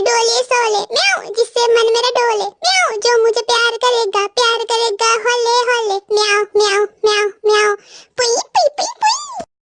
डोले सोले। म्याओ जिससे मन मेरा डोले। म्याओ जो मुझे प्यार करेगा प्यार करेगा, होले होले। म्याओ म्याओ